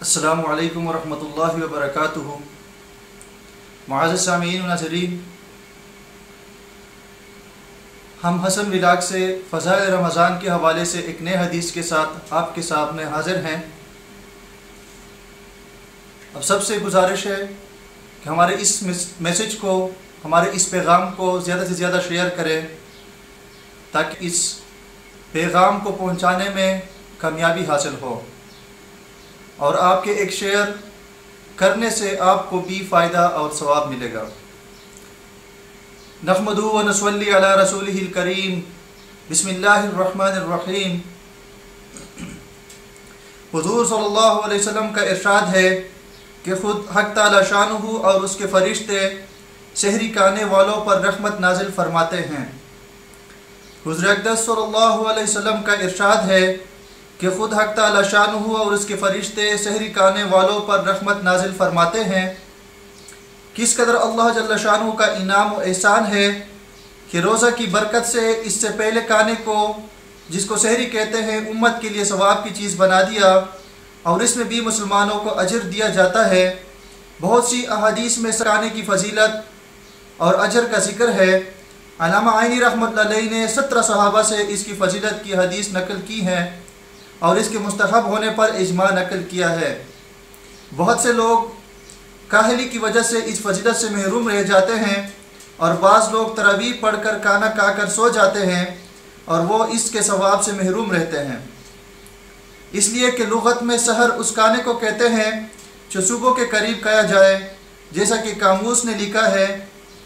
अस्सलाम वालेकुम वरहमतुल्लाहि वबरकातुहु मुआज़ सामीन नाजरीन हम हसन विलाग से फ़ज़ाइल रमज़ान के हवाले से एक नए हदीस के साथ आपके सामने हाज़िर हैं अब सबसे गुजारिश है कि हमारे इस मैसेज को, हमारे इस पैगाम को ज़्यादा से ज़्यादा शेयर करें, ताकि इस पैगाम को पहुँचाने में कामयाबी हासिल हो। और आपके एक शेयर करने से आपको भी फ़ायदा और सवाब मिलेगा। नखमदू व नसली अला रसूल करीम बिसमीम हुजूर सल्लल्लाहु अलैहि वसल्लम का इरशाद है कि ख़ुद हक ताला शानहू और उसके फरिश्ते शहरी काने वालों पर रहमत नाजिल फरमाते हैं। हुजूर सल्लल्लाहु का इरशाद है कि ख़ुद हक ताला शानहू और उसके फरिश्ते शहरी काने वालों पर रहमत नाजिल फरमाते हैं। किस कदर अल्लाह जल्ल का इनाम व एहसान है कि रोज़ा की बरकत से इससे पहले काने को, जिसको शहरी कहते हैं, उम्मत के लिए सवाब की चीज़ बना दिया और इसमें भी मुसलमानों को अजर दिया जाता है। बहुत सी अहादीस में काने की फजीलत और अजर का ज़िक्र है। अलामा आइनी रहमत ने सत्रह सहाबा से इसकी फजीलत की हदीस नकल की है और इसके मुस्तहब होने पर इजमा नकल किया है। बहुत से लोग काहली की वजह से इस फजीलत से महरूम रह जाते हैं और बाज़ लोग तरावी पढ़ कर काना का कर सो जाते हैं और वो इसके सवाब से महरूम रहते हैं। इसलिए कि लुगत में सहर उस काने को कहते हैं जो सुबह के करीब कहा जाए। जैसा कि कामूस ने लिखा है,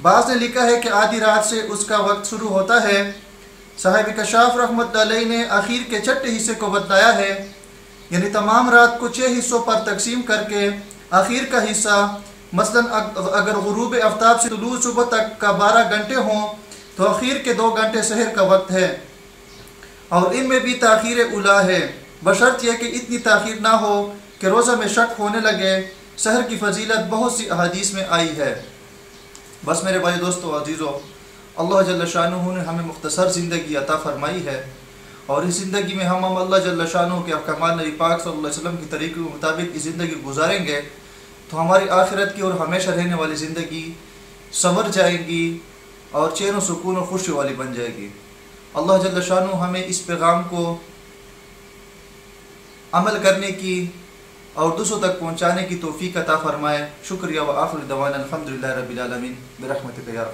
बाज़ ने लिखा है कि आधी रात से उसका वक्त शुरू होता है। साहिब कशाफ रहमत ने आखिर के छठे हिस्से को बताया है, यानी तमाम रात को छः हिस्सों पर तकसीम करके आखिर का हिस्सा, मसलन अगर गरूब आफ्ताब से तुलू सुबह तक का बारह घंटे हों तो आखिर के दो घंटे शहर का वक्त है। और इनमें भी ताखीर उला है। बशर्त यह कि इतनी ताखीर ना हो कि रोज़ा में शक होने लगे, शहर की फजीलत बहुत सी अहादीस में आई है। बस मेरे भाई दोस्तों, अजीज़ों, अल्लाह जल्ल ने हमें मुख्तसर ज़िंदगी अता फ़रमाई है और इस ज़िंदगी में हम हम अल्लाह जल्ल शाह के अहकाम नबी पाक सल्लल्लाहु अलैहि वसल्लम की तरीके के मुताबिक इस ज़िंदगी गुजारेंगे तो हमारी आखिरत की और हमेशा रहने वाली ज़िंदगी संवर जाएगी और चैन सुकून और खुशी वाली बन जाएगी। अल्लाह जल्ल हमें इस पैगाम को अमल करने की और दूसरों तक पहुँचाने की तोफ़ी अता फ़रमाए शुक्रिया व आखिर दवान अलहमदिल्ला रबीआलमीन बरहमत या